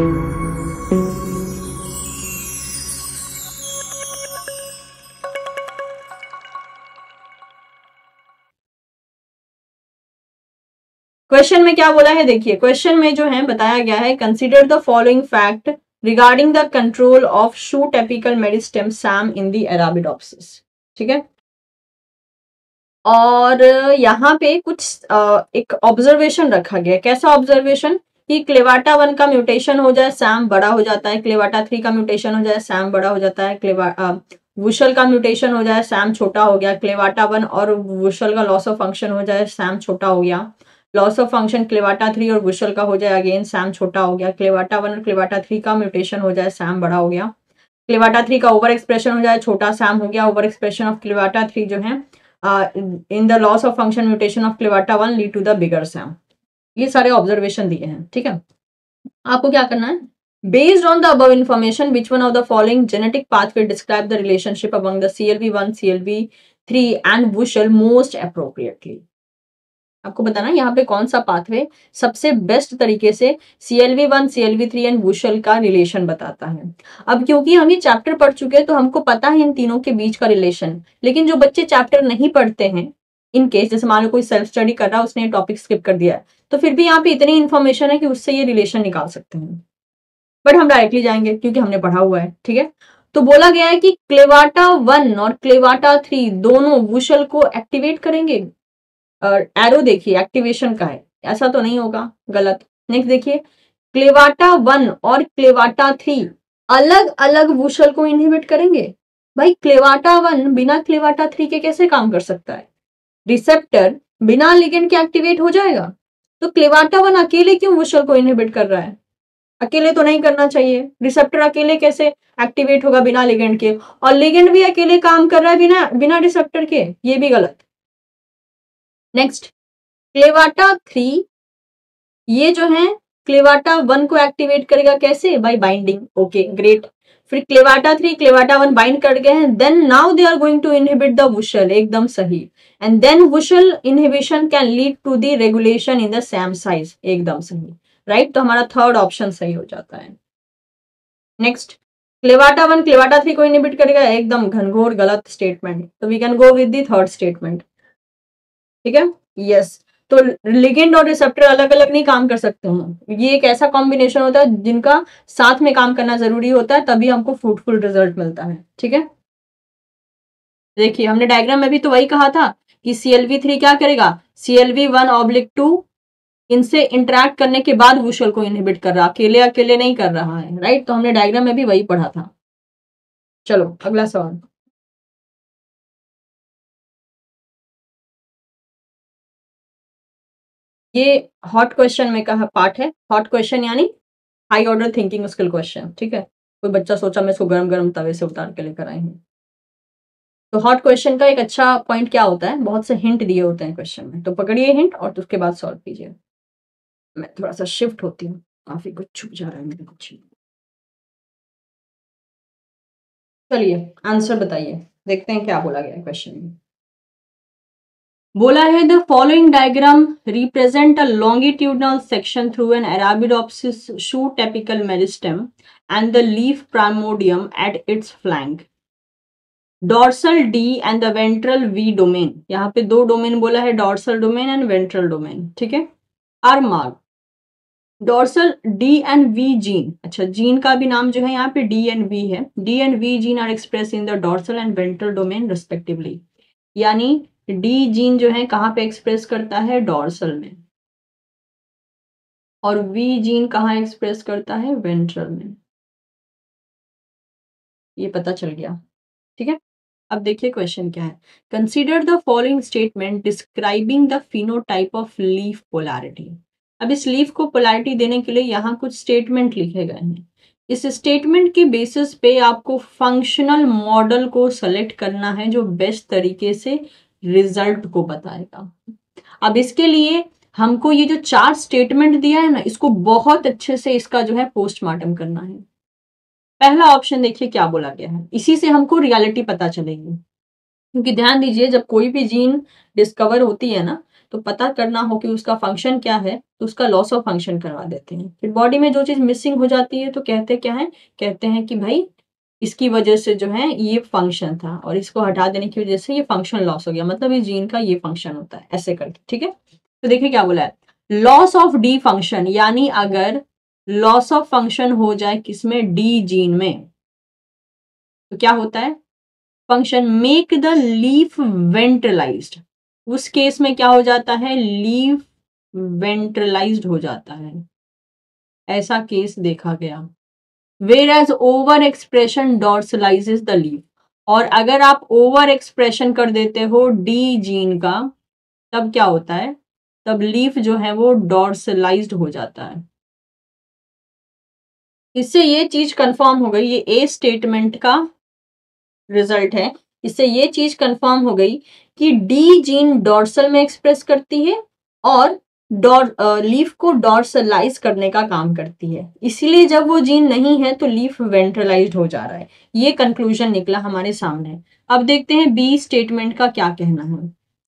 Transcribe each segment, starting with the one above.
Question में क्या बोला है? देखिए क्वेश्चन में जो है, बताया गया है consider the following fact regarding the control of shoot apical meristem SAM in the Arabidopsis ठीक है? और, यहाँ पे कुछ एक ऑब्जर्वेशन रखा गया कैसा ऑब्जर्वेशन कि क्लेवाटा वन का म्यूटेशन हो जाए, सैम बड़ा हो जाता है, क्लेवाटा थ्री का म्यूटेशन हो जाए, सैम बड़ा हो जाता है वुशल का म्यूटेशन हो जाए, सैम छोटा हो गया, क्लेवाटा वन और वुशल का लॉस ऑफ़ फ़ंक्शन हो जाए, सैम छोटा हो गया। Loss of function CLAVATA three और वुशल का हो जाए, अगेन सैम छोटा हो गया। क्लेवाटा वन और क्लेवाटा थ्री का म्यूटेशन हो जाए, सैम बड़ा हो गया। क्लेवाटा थ्री का ओवर एक्सप्रेशन हो जाए, छोटा सैम हो गया। Over expression of CLAVATA three जो है in the loss of function mutation of CLAVATA one lead to the bigger SAM. ये सारे ऑब्जर्वेशन दिए हैं ठीक है? आपको क्या करना है? Based on the above information, which one of the following genetic pathway describe the relationship among the CLV1, CLV3 and WUSHL most appropriately? आपको बताना यहाँ पे कौन सा पाथवे सबसे बेस्ट तरीके से C L V one C L V three and वुशल का रिलेशन बताता है। अब क्योंकि हम ये चैप्टर पढ़ चुके हैं तो हमको पता है इन तीनों के बीच का रिलेशन लेकिन जो बच्चे चैप्टर नहीं पढ़ते हैं इन केस जैसे मान लो कोई सेल्फ स्टडी कर रहा है, उसने टॉपिक स्किप कर दिया है तो फिर भी यहाँ पे इतनी इन्फॉर्मेशन है कि उससे ये रिलेशन निकाल सकते हैं। बट हम डायरेक्टली जाएँगे, क्योंकि हमने पढ़ा हुआ है, ठीक है? तो बोला गया है कि क्लेवाटा वन और क्लेवाटा थ्री दोनों वुशल को एक्टिवेट करेंगे। और एरो देखिए एक्टिवेशन का है, ऐसा तो नहीं होगा, गलत। नेक्स्ट देखिए क्लेवाटा वन और क्लेवाटा थ्री अलग अलग वुशल को इनहिबिट करेंगे। भाई क्लेवाटा वन बिना क्लेवाटा थ्री के कैसे काम कर सकता है? रिसेप्टर बिना लिगेंड के एक्टिवेट हो जाएगा। तो क्लेवाटा वन अकेले क्यों वुशल को इनहिबिट कर रहा है? अकेले तो नहीं करना चाहिए। रिसेप्टर अकेले कैसे एक्टिवेट होगा बिना लिगेंड के? और लिगेंड भी अकेले काम कर रहा है बिना बिना रिसेप्टर के? ये भी गलत। नेक्स्ट क्लेवाटा थ्री ये जो है क्लेवाटा वन को एक्टिवेट करेगा कैसे? बाय बाइंडिंग ओके ग्रेट फिर CLAVATA three CLAVATA one bind कर गए हैं then now they are going to inhibit the वुशल एकदम सही। And then वुशल inhibition can lead to the regulation in the same size एकदम सही। राइट? तो हमारा थर्ड ऑप्शन सही हो जाता है। Next CLAVATA one, CLAVATA three को इनहिबिट करेगा, एकदम घनघोर गलत स्टेटमेंट तो we can go with the third statement ठीक है? यस तो लिगेंड और रिसेप्टर अलग अलग नहीं काम कर सकते हैं। ये एक ऐसा कॉम्बिनेशन होता है जिनका साथ में काम करना ज़रूरी होता है, तभी हमको फ्रूटफुल रिज़ल्ट मिलता है। ठीक है? देखिए, हमने डायग्राम में भी तो वही कहा था। कि सीएलवी थ्री क्या करेगा? सीएलवी वन ऑब्लिक टू इनसे इंटरेक्ट करने के बाद वुशल को इनहिबिट कर रहा, अकेले अकेले नहीं कर रहा है राइट तो हमने डायग्राम में भी वही पढ़ा था। चलो, अगला सवाल। ये हॉट क्वेश्चन में कहा पार्ट है। हॉट क्वेश्चन यानी high order thinking skill question ठीक है? कोई बच्चा सोचा मैं इसको गर्म गर्म तवे से उतार के लेकर आई हूँ। तो हॉट क्वेश्चन का एक अच्छा पॉइंट क्या होता है? बहुत से हिंट दिए होते हैं क्वेश्चन में। तो पकड़िए हिंट और तो उसके बाद सॉल्व कीजिए। मैं थोड़ा सा शिफ्ट होती हूँ। काफ़ी कुछ छुप जा रहा है मेरे कुछ। चलिए आंसर बताइए। देखते हैं क्या बोला गया क्वेश्चन में। बोला है the following diagram represent a longitudinal section through an Arabidopsis shoot apical meristem and the leaf primordium at its flank dorsal D and the ventral V domain. यहाँ पे दो डोमेन बोला है, dorsal domain and ventral domain, ठीक है? Are mark dorsal D and V gene. अच्छा gene का भी नाम जो है यहाँ पे डी एंड वी है। D and V gene are express in the dorsal and ventral domain respectively यानी डी जीन जो है कहाँ पे एक्सप्रेस करता है? डॉर्सल में। और वी जीन कहाँ एक्सप्रेस करता है? वेंट्रल में। ये पता चल गया, ठीक है? अब देखिए क्वेश्चन क्या है? Consider the following statement describing the phenotype of leaf polarity अब इस लीफ को पोलैरिटी देने के लिए यहाँ कुछ स्टेटमेंट लिखे गए हैं। इस स्टेटमेंट के बेसिस पे आपको फंक्शनल मॉडल को सेलेक्ट करना है जो बेस्ट तरीके से रिज़ल्ट को बताएगा। अब इसके लिए हमको ये जो चार स्टेटमेंट दिया है ना, इसको बहुत अच्छे से इसका जो है पोस्टमार्टम करना है। पहला ऑप्शन देखिए क्या बोला गया है। इसी से हमको रियलिटी पता चलेगी। क्योंकि ध्यान दीजिए, जब कोई भी जीन डिस्कवर होती है ना तो पता करना हो कि उसका फ़ंक्शन क्या है तो उसका लॉस ऑफ़ फ़ंक्शन करवा देते हैं। फिर बॉडी में जो चीज़ मिसिंग हो जाती है तो कहते क्या है? कहते हैं कि भाई, इसकी वजह से जो है, ये फ़ंक्शन था और इसको हटा देने की वजह से ये फ़ंक्शन लॉस हो गया। मतलब इस जीन का ये फ़ंक्शन होता है, ऐसे करके, ठीक है? तो देखिए क्या बोला है। लॉस ऑफ़ डी फ़ंक्शन यानी अगर लॉस ऑफ़ फ़ंक्शन हो जाए किसमें? डी जीन में। तो क्या होता है? Function make the leaf ventralized उस केस में क्या हो जाता है? लीफ वेंट्रलाइज्ड हो जाता है। ऐसा केस देखा गया। Whereas over expression dorsalizes the leaf और अगर आप ओवर एक्सप्रेशन कर देते हो डी जीन का, तब क्या होता है? तब लीफ जो है वो डॉर्सलाइज्ड हो जाता है। इससे ये चीज़ कंफर्म हो गई, ये ए स्टेटमेंट का रिज़ल्ट है। इससे ये चीज़ कंफर्म हो गई कि डी जीन डॉर्सल में एक्सप्रेस करती है और डॉर लीफ को डॉर्सलाइज करने का काम करती है। इसीलिए जब वो जीन नहीं है तो लीफ वेंट्रलाइज हो जा रहा है। ये कंक्लूजन निकला हमारे सामने। अब देखते हैं बी स्टेटमेंट का क्या कहना है।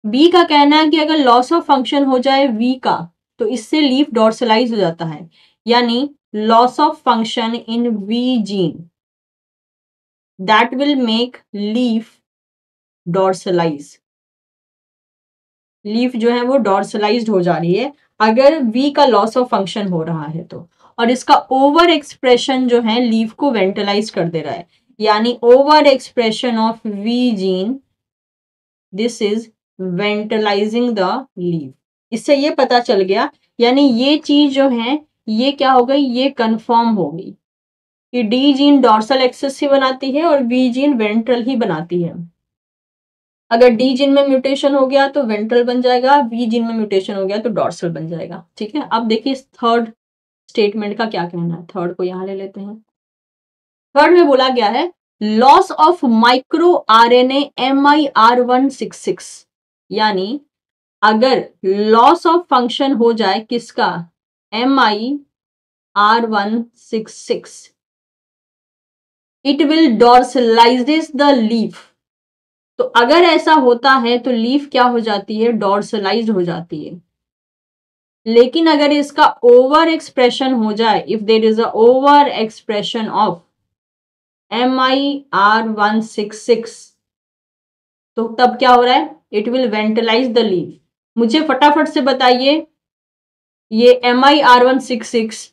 बी का कहना है कि अगर लॉस ऑफ़ फ़ंक्शन हो जाए वी का तो इससे लीफ डॉर्सलाइज हो जाता है। यानी loss of function in V gene that will make leaf dorsalize leaf जो है वो डॉर्सलाइज हो जा रही है। अगर वी का लॉस ऑफ़ फ़ंक्शन हो रहा है तो। और इसका ओवर एक्सप्रेशन जो है लीफ को वेंटलाइज कर दे रहा है। यानी over expression of V gene this is ventralizing the leaf इससे ये पता चल गया। यानी ये चीज़ जो है ये क्या हो गई? ये कंफर्म हो गई कि डी जीन डॉर्सल एक्सेस ही बनाती है और वी जीन वेंट्रल ही बनाती है। अगर डी जिन में म्यूटेशन हो गया तो वेंट्रल बन जाएगा वी जिन में म्यूटेशन हो गया तो डॉर्सल बन जाएगा, ठीक है? अब देखिए इस थर्ड स्टेटमेंट का क्या कहना है। थर्ड को यहाँ ले लेते हैं। थर्ड में बोला गया है loss of micro R N M I R one six six यानी अगर लॉस ऑफ़ फ़ंक्शन हो जाए किसका? M I R one six six it will dorsalizes the leaf तो अगर ऐसा होता है तो लीफ क्या हो जाती है? डॉर्सलाइज हो जाती है। लेकिन अगर इसका ओवर एक्सप्रेशन हो जाए if there is a over expression of M I R one six six तो तब क्या हो रहा है? It will ventralize the leaf मुझे फटाफट से बताइए ये M I R one six six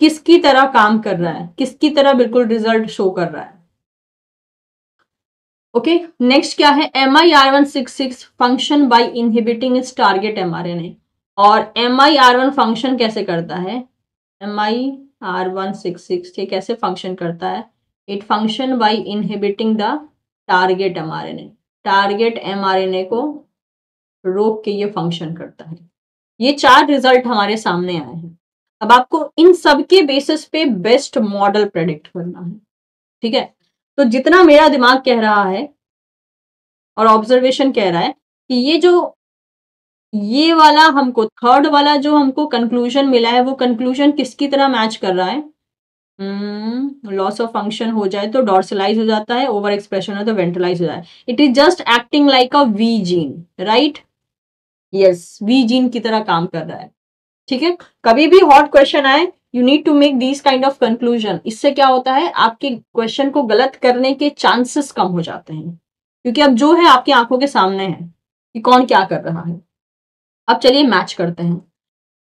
किसकी तरह काम कर रहा है? किसकी तरह बिल्कुल रिज़ल्ट शो कर रहा है? ओके okay, नेक्स्ट क्या है? M I R one six six function by inhibiting इस target M R N A और M I R one function कैसे करता है? M I R one six six ये कैसे फ़ंक्शन करता है? It function by inhibiting the target M R N A target M R N A को रोक के ये फ़ंक्शन करता है। ये चार रिज़ल्ट हमारे सामने आए हैं। अब आपको इन सब के बेसिस पे बेस्ट मॉडल प्रेडिक्ट करना है। ठीक है? तो जितना मेरा दिमाग कह रहा है और ऑब्जर्वेशन कह रहा है कि ये जो ये वाला हमको थर्ड वाला जो हमको कंक्लूजन मिला है, वो कंक्लूजन किसकी तरह मैच कर रहा है? लॉस ऑफ़ फ़ंक्शन हो जाए तो डॉर्सलाइज हो जाता है ओवर एक्सप्रेशन हो तो वेंटलाइज हो जाए it is just acting like a V gene right yes V gene की तरह काम कर रहा है। ठीक है? कभी भी हॉट क्वेश्चन आए you need to make this kind of conclusion इससे क्या होता है? आपके क्वेश्चन को गलत करने के चांसेस कम हो जाते हैं। क्योंकि अब जो है आपकी आँखों के सामने है कि कौन क्या कर रहा है। अब चलिए मैच करते हैं।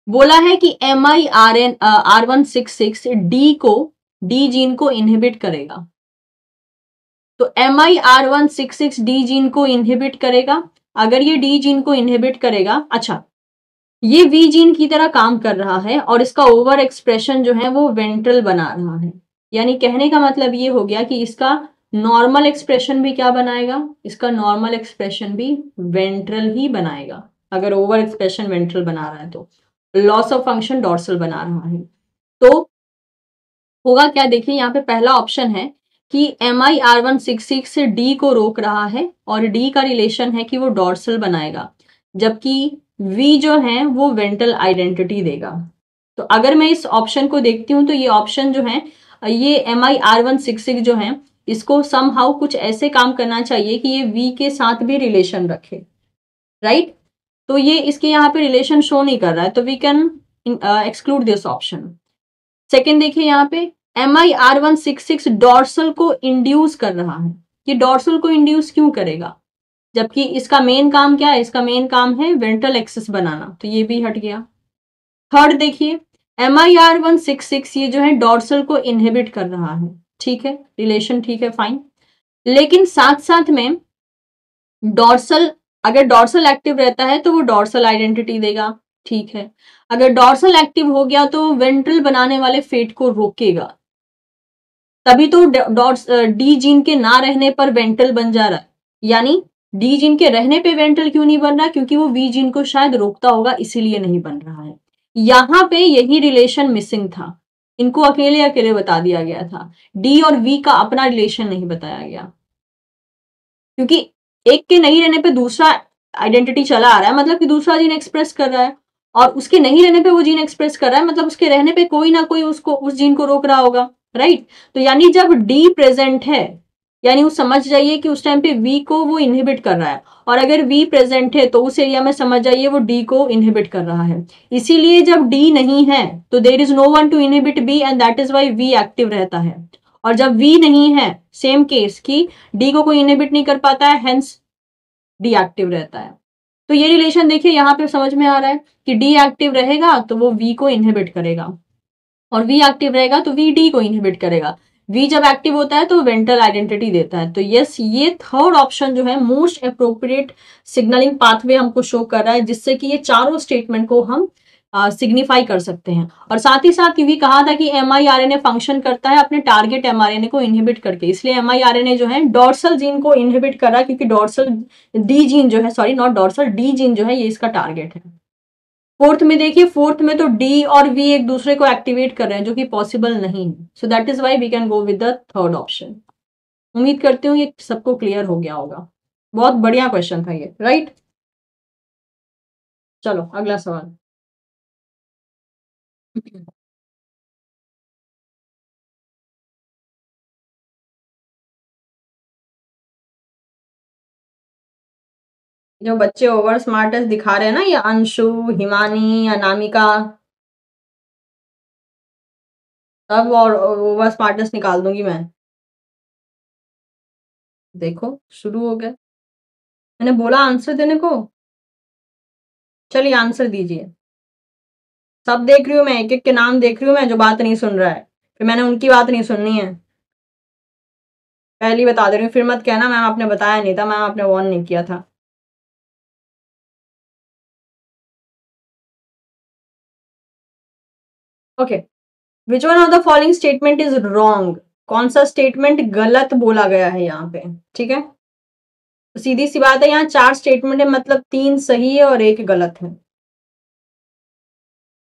बोला है कि M I R N R one six six D को डी जीन को इनहिबिट करेगा। तो M I R one six six D gene को इनहिबिट करेगा। अगर ये डी जीन को इनहिबिट करेगा अच्छा ये वी जीन की तरह काम कर रहा है और इसका ओवर एक्सप्रेशन जो है वो वेंट्रल बना रहा है। यानी कहने का मतलब ये हो गया कि इसका नॉर्मल एक्सप्रेशन भी क्या बनाएगा? इसका नॉर्मल एक्सप्रेशन भी वेंट्रल ही बनाएगा। अगर ओवर एक्सप्रेशन वेंट्रल बना रहा है तो। लॉस ऑफ़ फ़ंक्शन डॉर्सल बना रहा है। तो होगा क्या? देखिए, यहाँ पे पहला ऑप्शन है कि M I R one six six D को रोक रहा है और डी का रिलेशन है कि वो डॉर्सल बनाएगा, जबकि वी जो है वो वेंटल आइडेंटिटी देगा। तो अगर मैं इस ऑप्शन को देखती हूँ तो ये ऑप्शन जो है, ये M I R one six six जो है, इसको सम हाउ कुछ ऐसे काम करना चाहिए कि ये वी के साथ भी रिलेशन रखे राइट तो ये इसके यहाँ पे रिलेशन शो नहीं कर रहा है तो we can exclude this option second देखिए यहाँ पे M I R one six six dorsal को इंड्यूस कर रहा है। ये डॉर्सल को इंड्यूस क्यों करेगा? जबकि इसका मेन काम क्या है? इसका मेन काम है वेंट्रल एक्सेस बनाना। तो ये भी हट गया। थर्ड देखिए M I R one six six ये जो है डॉर्सल को इनहिबिट कर रहा है। ठीक है? रिलेशन ठीक है फाइन लेकिन साथ साथ में डॉर्सल अगर डॉर्सल एक्टिव रहता है तो वो डॉर्सल आइडेंटिटी देगा। ठीक है? अगर डॉर्सल एक्टिव हो गया तो वेंट्रल बनाने वाले फेट को रोकेगा। तभी तो डॉट्स डी जीन के ना रहने पर वेंटल बन जा रहा है। यानी डी जीन के रहने पे वेंटल क्यों नहीं बन रहा? क्योंकि वो वी जीन को शायद रोकता होगा, इसीलिए नहीं बन रहा है। यहाँ पे यही रिलेशन मिसिंग था। इनको अकेले अकेले बता दिया गया था। डी और वी का अपना रिलेशन नहीं बताया गया। क्योंकि एक के नहीं रहने पे दूसरा आइडेंटिटी चला आ रहा है मतलब कि दूसरा जीन एक्सप्रेस कर रहा है। और उसके नहीं रहने पे वो जीन एक्सप्रेस कर रहा है मतलब उसके रहने पे कोई ना कोई उसको, उस जीन को रोक रहा होगा। राइट? तो यानी जब डी प्रेजेंट है, यानी वो समझ जाइए कि उस टाइम पे वी को वो इनहिबिट कर रहा है। और अगर वी प्रेजेंट है तो उस एरिया में समझ जाइए वो डी को इनहिबिट कर रहा है। इसीलिए जब डी नहीं है तो there is no one to inhibit B and that is why V active रहता है। और जब वी नहीं है सेम केस की डी को कोई इनहिबिट नहीं कर पाता है हेंस डी एक्टिव रहता है। तो ये रिलेशन देखिए, यहाँ पे समझ में आ रहा है कि डी एक्टिव रहेगा तो वो वी को इनहिबिट करेगा। और वी एक्टिव रहेगा तो वी डी को इनहिबिट करेगा। वी जब एक्टिव होता है तो वेंट्रल आइडेंटिटी देता है। तो यस ये थर्ड ऑप्शन जो है मोस्ट अप्रोप्रिएट सिग्नलिंग पाथवे हमको शो कर रहा है जिससे कि ये चारों स्टेटमेंट को हम सिग्निफाई uh, कर सकते हैं। और साथ ही साथ भी कहा था कि M I R N A function करता है अपने target M R N A को इनहिबिट करके। इसलिए M I R N A जो है डॉर्सल जीन को इनहिबिट कर रहा है क्योंकि डॉर्सल डी जीन जो है sorry not dorsal D gene जो है ये इसका टारगेट है। फोर्थ में देखिए, फोर्थ में तो डी और वी एक दूसरे को एक्टिवेट कर रहे हैं, जो कि पॉसिबल नहीं है। So that is why we can go with the third option उम्मीद करती हूँ ये सबको क्लियर हो गया होगा। बहुत बढ़िया क्वेश्चन था ये राइट चलो, अगला सवाल। जो बच्चे ओवर स्मार्टेस्ट दिखा रहे हैं ना, ये अंशु, हिमानी, अनामिका। सब और ओवर स्मार्टेस्ट निकाल दूँगी मैं। देखो, शुरू हो गया। मैंने बोला आंसर देने को। चलिए आंसर दीजिए। सब देख रही हूँ मैं एक एक के नाम देख रही हूँ मैं, जो बात नहीं सुन रहा है। फिर मैंने उनकी बात नहीं सुननी है। पहली बता दे रही हूँ, फिर मत कहना, मैम आपने बताया नहीं था, मैम आपने वॉर्न नहीं किया था। Okay which one of the following statement is wrong कौन सा स्टेटमेंट गलत बोला गया है यहाँ पे? ठीक है? तो सीधी सी बात है, यहाँ चार स्टेटमेंट है मतलब तीन सही है और एक गलत है।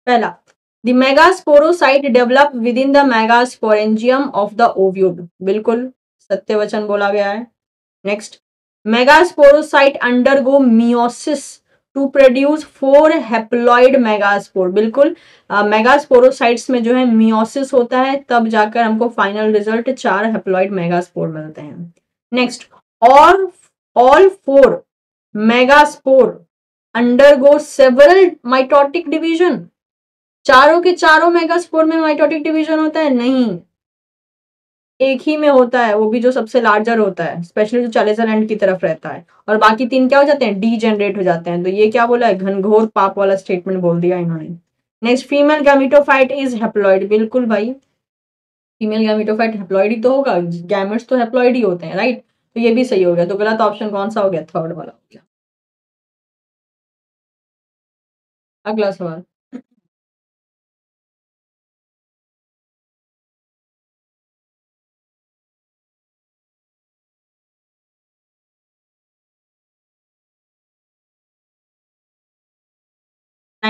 पहला the megasporocyte develop within the megasporangium of the ovule बिल्कुल सत्य वचन बोला गया है। Next megasporocyte undergo meiosis to produce four haploid megaspore बिल्कुल मेगास्पोरोसाइट्स में जो है मियोसिस होता है, तब जाकर हमको फाइनल रिज़ल्ट चार हेप्लॉइड मेगास्पोर मिलते हैं। नेक्स्ट और all four megaspore undergo several mitotic division चारों के चारों मेगास्पोर में माइटोटिक डिवीज़न होता है? नहीं। एक ही में होता है, वो भी जो सबसे लार्जर होता है स्पेशली जो चालीसर एंड की तरफ़ रहता है। और बाकी तीन क्या हो जाते हैं? डी जनरेट हो जाते हैं। तो ये क्या बोला है? घनघोर पाप वाला स्टेटमेंट बोल दिया इन्होंने। Next female gametophyte is haploid बिल्कुल भाई। फीमेल गैमिटोफाइट हेप्लॉइड ही तो होगा। गैमेट्स तो हेप्लॉइड ही होते हैं राइट तो ये भी सही हो गया। तो गलत ऑप्शन कौन सा हो गया? थर्ड वाला हो गया। अगला सवाल।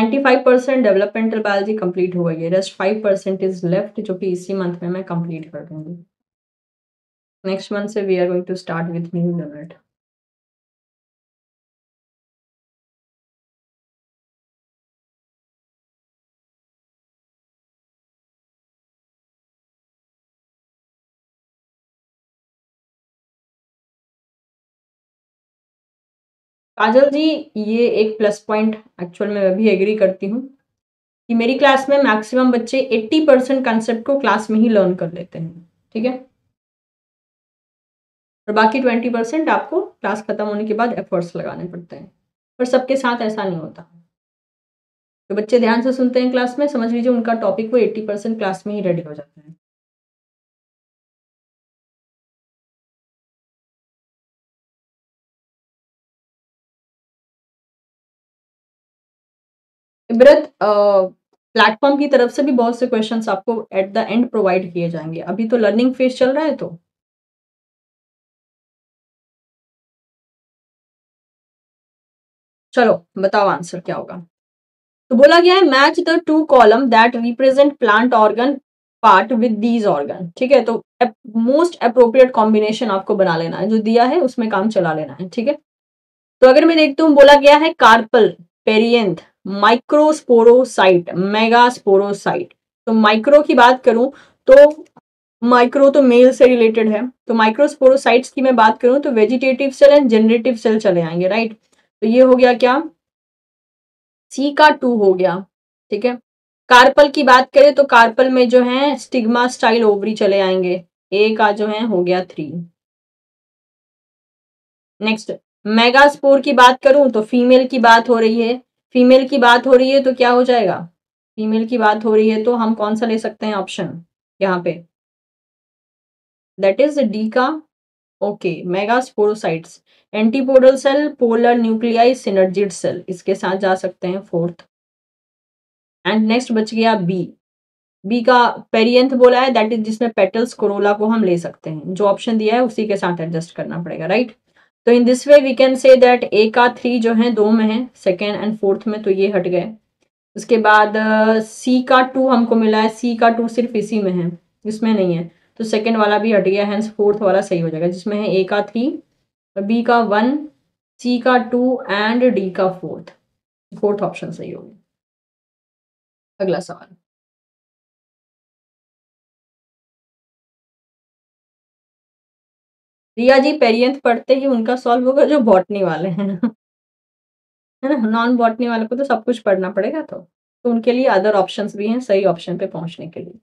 95 परसेंट डेवलपमेंटल बायोलॉजी कंप्लीट हो गई है। Rest five percent is left जो कि इसी मंथ में मैं कंप्लीट कर दूँगी। नेक्स्ट मंथ से we are going to start with new unit Kajal ji, ये एक प्लस पॉइंट एक्चुअल में मैं भी एग्री करती हूँ कि मेरी क्लास में मैक्सिमम बच्चे 80 परसेंट कंसेप्ट को क्लास में ही लर्न कर लेते हैं, ठीक है? और बाकी 20 परसेंट आपको क्लास खत्म होने के बाद एफर्ट्स लगाने पड़ते हैं, पर सबके साथ ऐसा नहीं होता। तो बच्चे ध्यान से सुनते हैं क्लास में, समझ लीजिए उनका टॉपिक वो 80 परसेंट क्लास में ही रेडी हो जाता है। इब्रत प्लेटफॉर्म की तरफ़ से भी बहुत से क्वेश्चंस आपको एट द एंड प्रोवाइड किए जाएँगे। अभी तो लर्निंग फ़ेज़ चल रहा है तो? चलो, बताओ आंसर क्या होगा। तो बोला गया है match the two column that represent plant organ part with these organ ठीक है तो मोस्ट अप्रोप्रिएट कॉम्बिनेशन आपको बना लेना है। जो दिया है, उसमें काम चला लेना है। ठीक है? तो अगर मैं देखती हूँ, बोला गया है कार्पल पेरियंथ माइक्रोस्पोरोसाइट मेगास्पोरोसाइट तो माइक्रो की बात करूँ तो माइक्रो तो मेल से रिलेटेड है। तो माइक्रोस्पोरोसाइट्स की मैं बात करूँ तो vegetative cell and generative cell चले आएँगे राइट तो ये हो गया क्या? सी का टू हो गया, ठीक है? कार्पल की बात करें तो कार्पल में जो है स्टिग्मा स्टाइल ओवरी चले आएँगे। ए का जो है, हो गया थ्री नेक्स्ट मेगास्पोर की बात करूँ तो फीमेल की बात हो रही है। फीमेल की बात हो रही है तो क्या हो जाएगा? फीमेल की बात हो रही है तो हम कौन सा ले सकते हैं ऑप्शन यहाँ पे। दैट इज़ डी का okay megasporocytes antipodal cell polar nuclei synergid cell इसके साथ जा सकते हैं फोर्थ एंड नेक्स्ट बच गया बी बी का पेरियंथ बोला है दैट इज़ जिसमें पेटल्स कोरोला को हम ले सकते हैं। जो ऑप्शन दिया है उसी के साथ एडजस्ट करना पड़ेगा राइट right? तो in this way we can say that A का थ्री जो है, दो में है सेकेंड एंड फोर्थ में तो ये हट गए। उसके बाद सी का टू हमको मिला है। सी का टू सिर्फ़ इसी में है, इसमें नहीं है। तो सेकेंड वाला भी हट गया हैंस फोर्थ वाला सही हो जाएगा, जिसमें है ए का थ्री बी का वन सी का टू एंड डी का फोर्थ फोर्थ ऑप्शन सही होगी अगला सवाल। रिया जी पेरियंथ पढ़ते ही उनका सॉल्व होगा जो बॉटनी वाले हैं। है ना? नॉन बॉटनी वाले को तो सब कुछ पढ़ना पड़ेगा तो। तो उनके लिए अदर ऑप्शंस भी हैं सही ऑप्शन पे पहुँचने के लिए।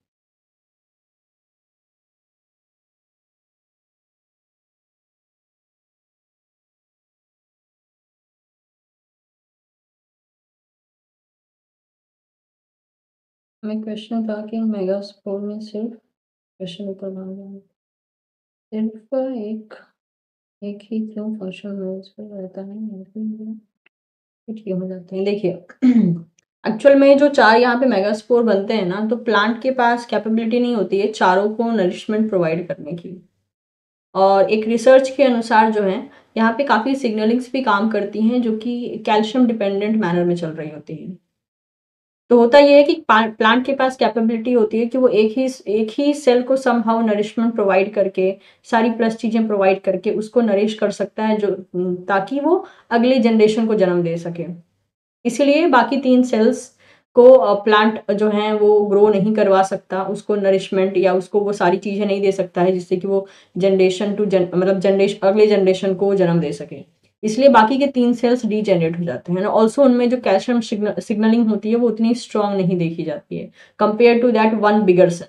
क्वेश्चन था कि मेगा स्पोर में सिर्फ़ क्वेश्चन ऊपर भाग सिर्फ़ एक एक ही क्यों फ़ंक्शन नोड्स पर रहता है? क्यों हो जाते हैं। देखिए एक्चुअल में जो चार यहाँ पे मेगास्पोर बनते हैं ना तो प्लांट के पास कैपेबिलिटी नहीं होती है चारों को नरिशमेंट प्रोवाइड करने की। और एक रिसर्च के अनुसार जो है, यहाँ पे काफ़ी सिग्नलिंग्स भी काम करती हैं जो कि कैल्शियम डिपेंडेंट मैनर में चल रही होती हैं। तो होता यह है कि प्लांट के पास कैपेबिलिटी होती है कि वो एक ही एक ही सेल को समहाउ नरिशमेंट प्रोवाइड करके, सारी प्लस चीज़ें प्रोवाइड करके उसको नरिश कर सकता है जो ताकि वो अगले जनरेशन को जन्म दे सके। इसीलिए बाकी तीन सेल्स को प्लांट जो है वो ग्रो नहीं करवा सकता, उसको नरिशमेंट या उसको वो सारी चीज़ें नहीं दे सकता है जिससे कि वो जनरेशन टू जन मतलब जनरेशन अगले जनरेशन को जन्म दे सके। इसलिए बाकी के तीन सेल्स डीजेनरेट हो जाते हैं ऑल्सो उनमें जो कैल्शियम सिग्नलिंग होती है वो उतनी स्ट्रांग नहीं देखी जाती है compare to that one bigger cell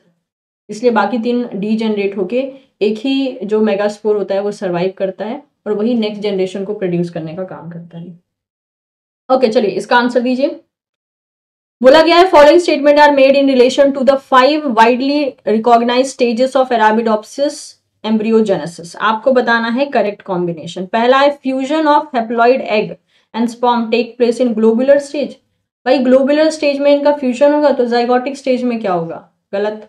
इसलिए बाकी तीन डीजेनरेट होके एक ही जो मेगास्पोर होता है वो सर्वाइव करता है और वही नेक्स्ट जनरेशन को प्रोड्यूस करने का काम करता है। ओके okay, चलिए इसका आंसर दीजिए। बोला गया है following statement are made in relation to the five widely recognize stages of Arabidopsis embryogenesis आपको बताना है करेक्ट कॉम्बिनेशन पहला है fusion of haploid egg and sperm take place in globular stage भाई ग्लोबुलर स्टेज में इनका फ्यूजन होगा तो जाइगोटिक स्टेज में क्या होगा? गलत।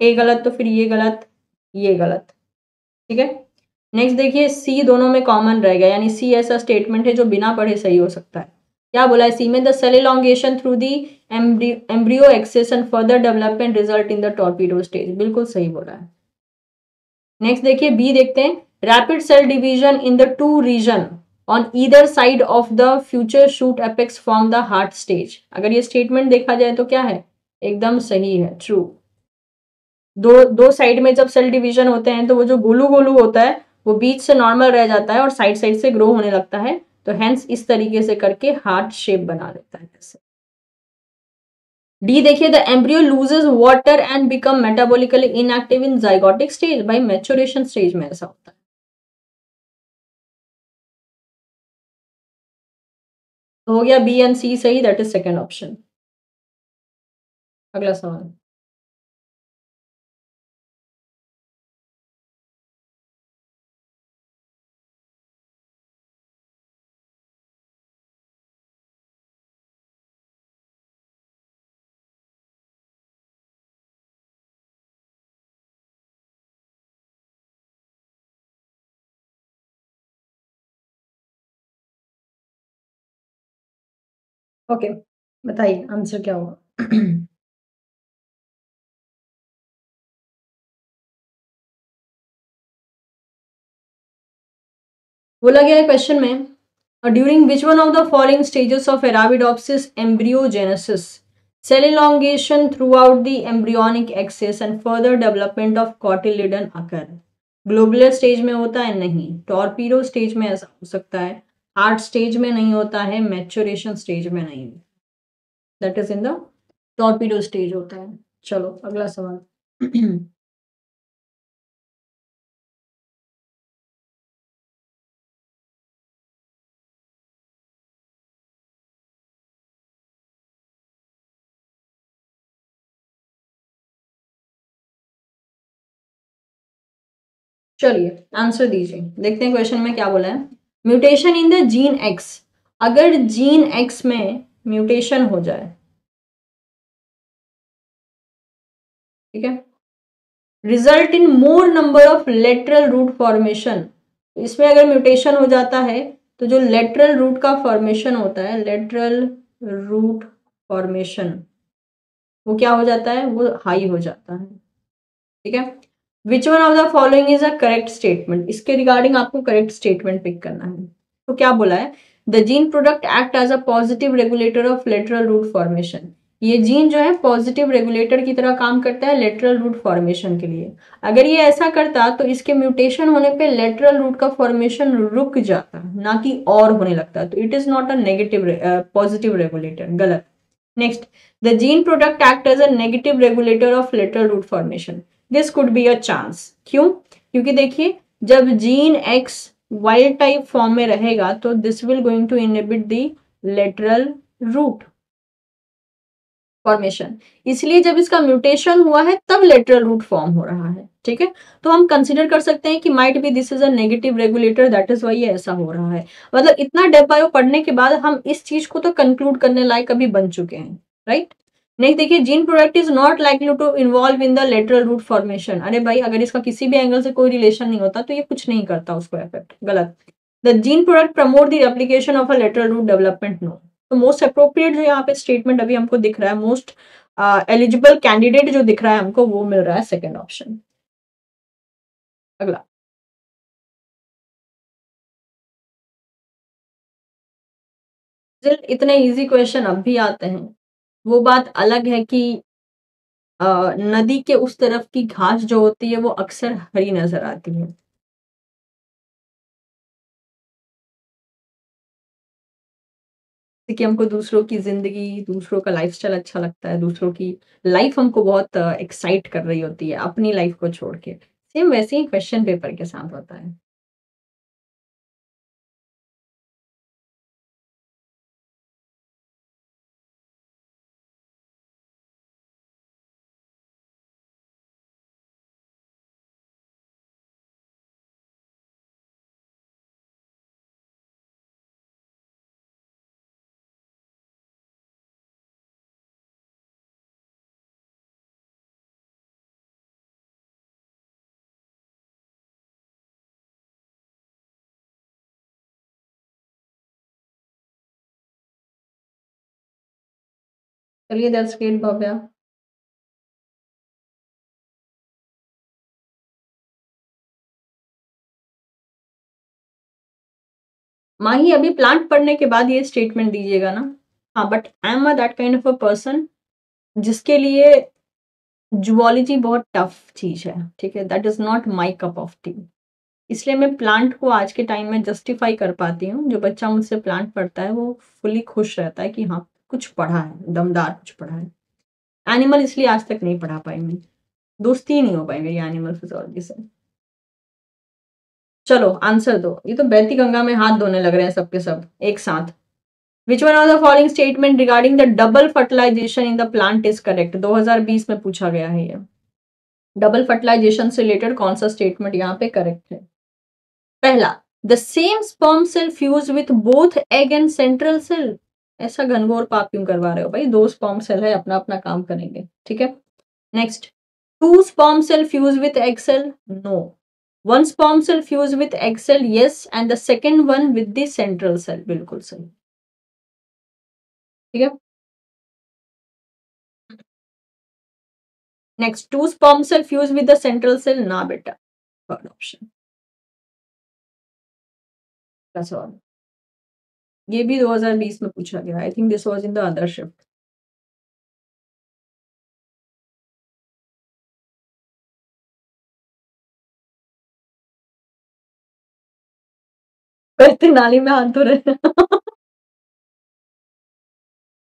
ए गलत तो फिर ये गलत ये गलत। ठीक है? नेक्स्ट देखिए सी दोनों में कॉमन रहेगा यानी सी ऐसा स्टेटमेंट है जो बिना पढ़े सही हो सकता है। क्या बोला है? सी में the cell elongation through the embryo axis and further development result in the torpedo stage बिल्कुल सही बोला है। नेक्स्ट देखिए बी देखते हैं. Rapid cell division in the two region on either side of the future shoot apex from the heart stage अगर ये statement देखा जाए तो क्या है? एकदम सही है ट्रू दो दो साइड में जब सेल डिवीज़न होते हैं तो वो जो गोलू गोलू होता है, वो बीच से नॉर्मल रह जाता है और साइड साइड से ग्रो होने लगता है. तो हेंस इस तरीके से करके हार्ट शेप बना लेता है डी देखिए the embryo loses water and become metabolically inactive in zygotic stage by maturation stage में ऐसा होता है। तो हो गया बी एंड सी सही दैट इज़ सेकेंड ऑप्शन अगला सवाल। ओके, बताइए, आंसर क्या होगा? बोला गया है क्वेश्चन में during which one of the following stages of Arabidopsis embryogenesis cell elongation throughout the embryonic axis and further development of cotyledon occur? Globular stage में होता है? नहीं. टॉर्पीडो स्टेज में ऐसा हो सकता है. हार्ट स्टेज में नहीं होता है, मैच्योरेशन स्टेज में नहीं that is in the torpedo stage होता है। चलो, अगला सवाल। चलिए आंसर दीजिए। देखते हैं क्वेश्चन में क्या बोला है। Mutation in the gene X अगर जीन एक्स में म्यूटेशन हो जाए। ठीक है? Result in more number of lateral root formation इसमें अगर म्यूटेशन हो जाता है तो जो लेटरल रूट का फॉर्मेशन होता है लेटरल रूट फॉर्मेशन वो क्या हो जाता है? वो हाई हो जाता है। ठीक है? Which one of the following is a correct statement इसके रिगार्डिंग आपको करेक्ट स्टेटमेंट पिक करना है। तो क्या बोला है? The gene product act as a positive regulator of lateral root formation ये जीन जो है पॉजिटिव रेगुलेटर की तरह काम करता है लेटरल रूट फॉर्मेशन के लिए। अगर ये ऐसा करता तो इसके म्यूटेशन होने पे लेटरल रूट का फॉर्मेशन रुक जाता, ना कि और होने लगता। तो it is not a negative positive regulator गलत। Next the gene product act as a negative regulator of lateral root formation this could be a chance क्यों? क्योंकि देखिए, जब gene X wild type form में रहेगा तो this will going to inhibit the lateral root formation इसलिए जब इसका म्यूटेशन हुआ है, तब लेटरल रूट फॉर्म हो रहा है, ठीक है? तो हम कंसिडर कर सकते हैं कि might be this is a negative regulator that is why ऐसा हो रहा है। मतलब इतना डेबायो पढ़ने के बाद हम इस चीज़ को तो कंक्लूड करने लायक अभी बन चुके हैं राइट नेक्स्ट देखिए gene product is not likely to involve in the lateral root formation अरे भाई, अगर इसका किसी भी एंगल से कोई रिलेशन नहीं होता तो ये कुछ नहीं करता उसको इफ़ेक्ट गलत. The gene product promote the application of a lateral root development no तो मोस्ट अप्रोप्रिएट जो यहाँ पे स्टेटमेंट अभी हमको दिख रहा है मोस्ट एलिजिबल कैंडिडेट जो दिख रहा है हमको, वो मिल रहा है सेकेंड ऑप्शन अगला. इतने इजी क्वेश्चन अब भी आते हैं. वो बात अलग है कि नदी के उस तरफ़ की घास जो होती है वो अक्सर हरी नज़र आती है। कि हमको दूसरों की ज़िंदगी, दूसरों का लाइफस्टाइल अच्छा लगता है, दूसरों की लाइफ हमको बहुत एक्साइट कर रही होती है अपनी लाइफ को छोड़ के। सेम वैसे ही क्वेश्चन पेपर के साथ होता है। चलिए दैट्स ग्रेट भव्या माही, अभी प्लांट पढ़ने के बाद ये स्टेटमेंट दीजिएगा ना। हाँ but I am that kind of a person जिसके लिए जुअलॉजी बहुत टफ चीज़ है, ठीक है? That is not my cup of tea इसलिए मैं प्लांट को आज के टाइम में जस्टिफाई कर पाती हूँ। जो बच्चा मुझसे प्लांट पढ़ता है, वो फुली खुश रहता है कि हाँ कुछ पढ़ा है, दमदार कुछ पढ़ा है। एनिमल इसलिए आज तक नहीं पढ़ा पाई मैं। दोस्ती नहीं हो पाई मेरी एनिमल फिजोलॉजी से। चलो आंसर दो। ये तो बैती गंगा में हाथ धोने लग रहे हैं सबके सब, एक साथ। Which one of the following statement regarding the double fertilization in the plant is correct 2020 में पूछा गया है ये। डबल फर्टिलाइजेशन से रिलेटेड कौन सा स्टेटमेंट यहाँ पे करेक्ट है? पहला the same sperm cell fuse with both egg and central cell ऐसा घनघोर पाप क्यों करवा रहे हो भाई? दो स्पर्म सेल है अपना अपना काम करेंगे, ठीक है? Next two sperm cell fuse with egg cell no one sperm cell fuse with egg cell yes and the second one with the central cell बिल्कुल सही। ठीक है? Next two sperm cell fuse with the central cell ना बेटा third option ये भी 2020 में पूछा गया। I think this was in the other shift नाली में हाथ धो रहे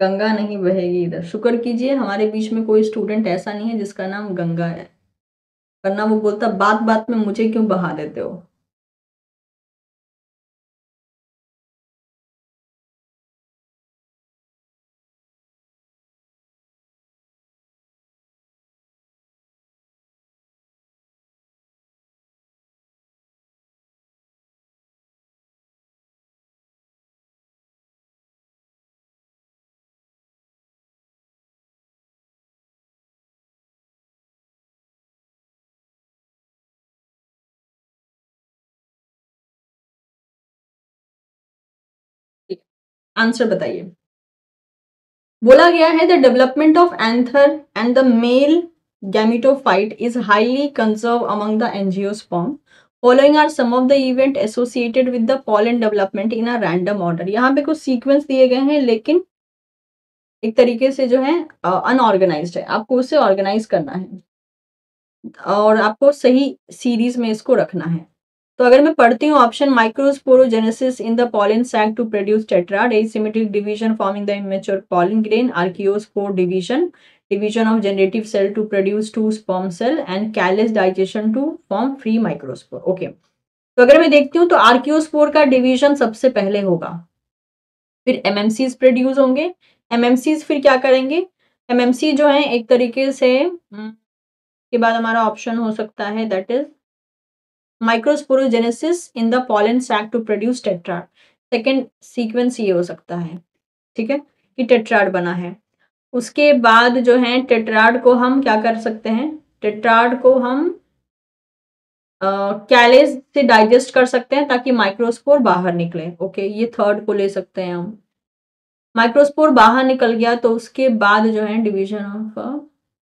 गंगा नहीं बहेगी इधर। शुक्र कीजिए, हमारे बीच में कोई स्टूडेंट ऐसा नहीं है जिसका नाम गंगा है। वरना वो बोलता बात बात में मुझे क्यों बहा देते हो? आंसर बताइए। बोला गया है the development of anther and the male gametophyte is highly conserve among the angiosperm following are some of the event associated with the pollen development in a random order यहाँ पे कुछ सीक्वेंस दिए गए हैं, लेकिन एक तरीके से जो है अनऑर्गेनाइज है। आपको उसे ऑर्गेनाइज करना है और आपको सही सीरीज़ में इसको रखना है। तो अगर मैं पढ़ती हूँ option microsporogenesis in the pollen sac to produce tetrad asymmetric division forming the immature pollen grain archespore division division of generative cell to produce two sperm cell and callose digestion to form free microspore okay तो अगर मैं देखती हूँ तो आर्कियोस्पोर का division सबसे पहले होगा। फिर एमएमसीज प्रोड्यूस होंगे। एमएमसीज फिर क्या करेंगे? एमएमसी जो है एक तरीके से हम्म, के बाद हमारा ऑप्शन हो सकता है that is microsporogenesis in the pollen sac to produce tetrad second sequence ये हो सकता है ठीक है? कि टेट्राड बना है। उसके बाद जो है टेट्राड को हम क्या कर सकते हैं? टेट्राड को हम कैलेज uh, से डाइजेस्ट कर सकते हैं ताकि माइक्रोस्पोर बाहर निकले। ओके ये थर्ड को ले सकते हैं हम। माइक्रोस्पोर बाहर निकल गया तो उसके बाद जो है division of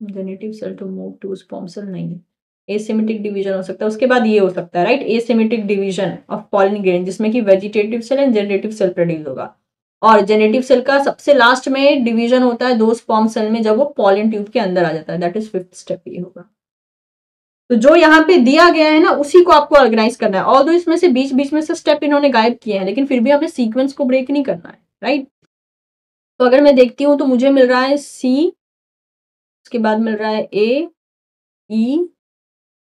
generative cell to move two sperm cell नहीं एसिमेटिक डिवीज़न हो सकता है, उसके बाद ये हो सकता है right asymmetric division of pollen grain जिसमें कि vegetative cell and generative cell produce होगा। और जेनेटिव सेल का सबसे लास्ट में डिवीज़न होता है दो स्पॉम सेल में, जब वो पॉलिन ट्यूब के अंदर आ जाता है दैट इज़ फिफ्थ स्टेप ये होगा। तो जो यहाँ पे दिया गया है ना, उसी को आपको ऑर्गेनाइज करना है। और इसमें से बीच बीच में से स्टेप इन्होंने गायब किए हैं, लेकिन फिर भी हमें सीक्वेंस को ब्रेक नहीं करना है राइट तो अगर मैं देखती हूँ तो मुझे मिल रहा है सी उसके बाद मिल रहा है A E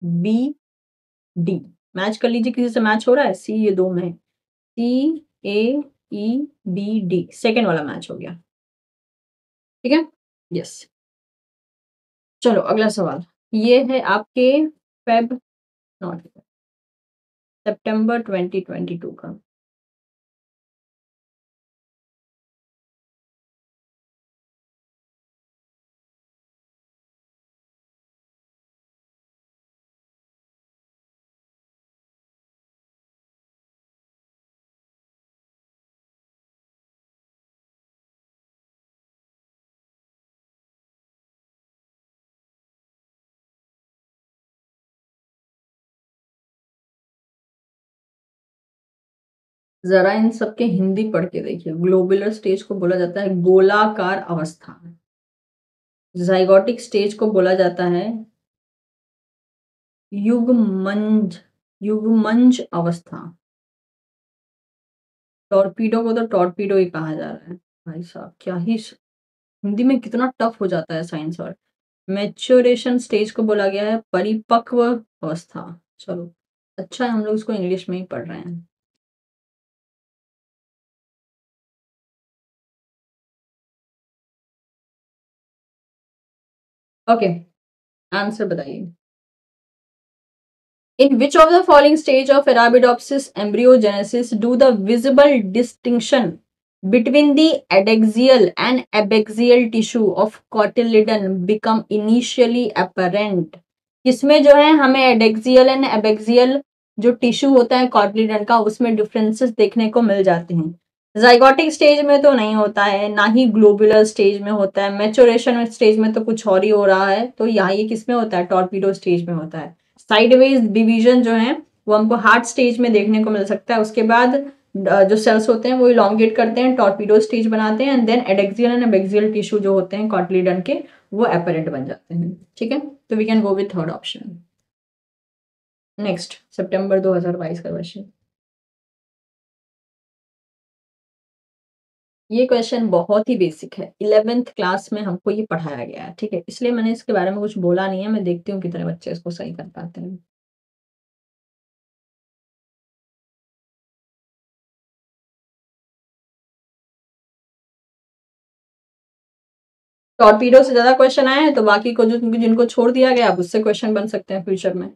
B, D. Match कर लीजिए, किसी से मैच हो रहा है? सी, ये दो में। C, A, E, B, D. Second वाला मैच हो गया। ठीक है? यस। चलो, अगला सवाल। ये है आपके फेब, नॉट सितंबर 2022 का। जरा इन सबके हिंदी पढ़ के देखिए। ग्लोबुलर स्टेज को बोला जाता है गोलाकार अवस्था जाइगोटिक स्टेज को बोला जाता है युगमंज युगमंज अवस्था। टॉर्पीडो को तो टॉर्पीडो ही कहा जा रहा है। भाई साहब, क्या ही हिंदी में कितना टफ हो जाता है साइंस और। मेच्योरेशन स्टेज को बोला गया है परिपक्व अवस्था। चलो अच्छा है हम लोग इसको इंग्लिश में ही पढ़ रहे हैं। ओके आंसर बताइए। In which of the following stage of Arabidopsis embryogenesis do the visible distinction between the adaxial and abaxial tissue of cotyledon become initially apparent इसमें जो है, हमें एडेक्सियल एंड एबेक्सियल जो टिश्यू होता है कॉटिलिडन का, उसमें डिफरेंसेस देखने को मिल जाते हैं। जाइगोटिक स्टेज में तो नहीं होता है, ना ही ग्लोबुलर स्टेज में होता है। मेचोरेशन स्टेज में तो कुछ और ही हो रहा है। तो यहाँ ये किसमें होता है? टॉर्पीडो स्टेज में होता है। साइडवेज डिवीज़न जो है, वो हमको हार्ट स्टेज में देखने को मिल सकता है। उसके बाद जो सेल्स होते हैं, वो इलांगेट करते हैं टॉर्पीडो स्टेज बनाते हैं and then adaxial and abaxial tissue जो होते हैं कॉटलीडन के, वो एपरेंट बन जाते हैं। ठीक है? तो we can go with third option next सितंबर 2022 का क्वेश्चन ये क्वेश्चन बहुत ही बेसिक है। इलेवेंथ क्लास में हमको ये पढ़ाया गया है, ठीक है? इसलिए मैंने इसके बारे में कुछ बोला नहीं है, मैं देखती हूँ कितने बच्चे इसको सही कर पाते हैं। टॉर्पीडो से ज़्यादा क्वेश्चन आए हैं तो बाकी को जो जिनको छोड़ दिया गया आप उससे क्वेश्चन बन सकते हैं फ्यूचर में।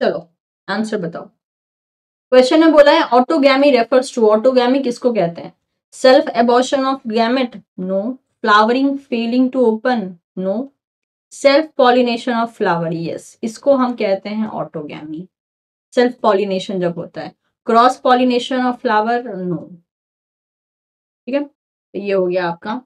चलो आंसर बताओ। क्वेश्चन में बोला है ऑटोगैमी रेफर्स टू ऑटोगैमी किसको कहते हैं? Self abortion of gamete no flowering failing to open no self pollination of flower yes इसको हम कहते हैं ऑटोगैमी सेल्फ पॉलिनेशन जब होता है। Cross pollination of flower no ठीक है? तो ये हो गया आपका।